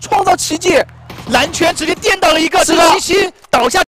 创造奇迹，蓝圈直接电到了一个石星星倒下。